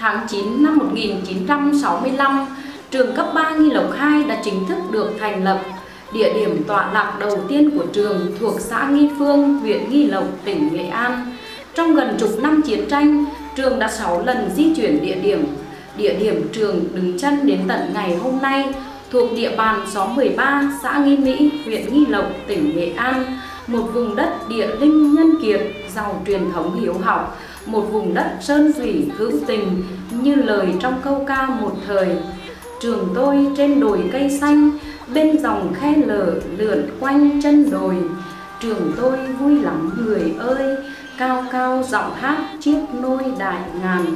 tháng 9 năm 1965, trường cấp 3 Nghi Lộc 2 đã chính thức được thành lập. Địa điểm tọa lạc đầu tiên của trường thuộc xã Nghi Phương, huyện Nghi Lộc, tỉnh Nghệ An. Trong gần chục năm chiến tranh, trường đã 6 lần di chuyển địa điểm. Địa điểm trường đứng chân đến tận ngày hôm nay thuộc địa bàn xóm 13, xã Nghi Mỹ, huyện Nghi Lộc, tỉnh Nghệ An, một vùng đất địa linh nhân kiệt, giàu truyền thống hiếu học, một vùng đất sơn thủy hữu tình như lời trong câu ca một thời. Trường tôi trên đồi cây xanh, bên dòng khe lở lượn quanh chân đồi. Trường tôi vui lắm người ơi, cao cao giọng hát chiếc nôi đại ngàn.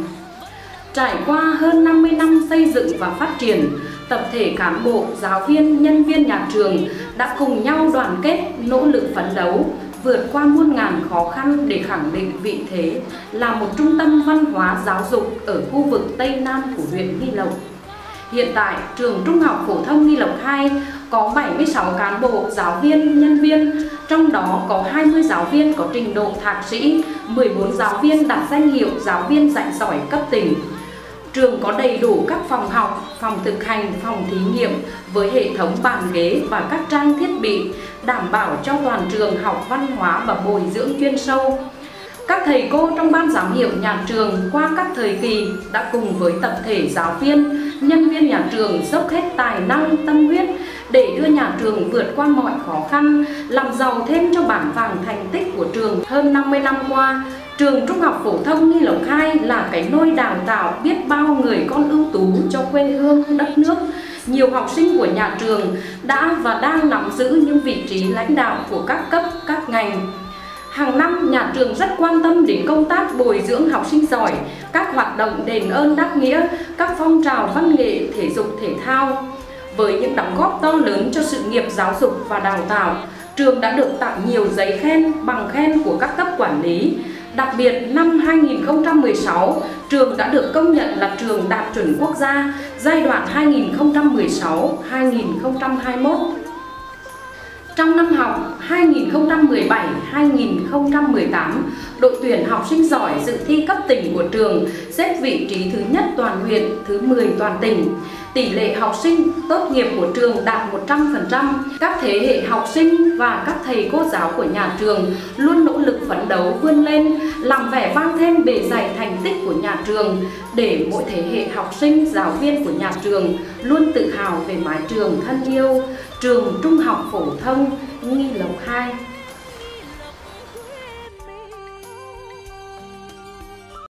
Trải qua hơn 50 năm xây dựng và phát triển, tập thể cán bộ, giáo viên, nhân viên nhà trường đã cùng nhau đoàn kết, nỗ lực phấn đấu, vượt qua muôn ngàn khó khăn để khẳng định vị thế là một trung tâm văn hóa giáo dục ở khu vực Tây Nam của huyện Nghi Lộc. Hiện tại, trường Trung học phổ thông Nghi Lộc 2 có 76 cán bộ, giáo viên, nhân viên, trong đó có 20 giáo viên có trình độ thạc sĩ, 14 giáo viên đạt danh hiệu giáo viên dạy giỏi cấp tỉnh, Trường có đầy đủ các phòng học, phòng thực hành, phòng thí nghiệm với hệ thống bàn ghế và các trang thiết bị đảm bảo cho toàn trường học văn hóa và bồi dưỡng chuyên sâu. Các thầy cô trong ban giám hiệu nhà trường qua các thời kỳ đã cùng với tập thể giáo viên, nhân viên nhà trường dốc hết tài năng, tâm huyết để đưa nhà trường vượt qua mọi khó khăn, làm giàu thêm cho bảng vàng thành tích của trường hơn 50 năm qua. Trường Trung học phổ thông Nghi Lộc 2 là cái nôi đào tạo biết bao người con ưu tú cho quê hương đất nước. Nhiều học sinh của nhà trường đã và đang nắm giữ những vị trí lãnh đạo của các cấp, các ngành. Hàng năm, nhà trường rất quan tâm đến công tác bồi dưỡng học sinh giỏi, các hoạt động đền ơn đáp nghĩa, các phong trào văn nghệ, thể dục thể thao. Với những đóng góp to lớn cho sự nghiệp giáo dục và đào tạo, trường đã được tặng nhiều giấy khen, bằng khen của các cấp quản lý, Đặc biệt năm 2016, trường đã được công nhận là trường đạt chuẩn quốc gia giai đoạn 2016-2021. Trong năm học 2017-2018, đội tuyển học sinh giỏi dự thi cấp tỉnh của trường xếp vị trí thứ nhất toàn huyện, thứ 10 toàn tỉnh. Tỷ lệ học sinh tốt nghiệp của trường đạt 100%. Các thế hệ học sinh và các thầy cô giáo của nhà trường luôn nỗ lực phấn đấu vươn lên, làm vẻ vang thêm bề dày thành tích của nhà trường để mỗi thế hệ học sinh, giáo viên của nhà trường luôn tự hào về mái trường thân yêu, trường Trung học phổ thông Nghi Lộc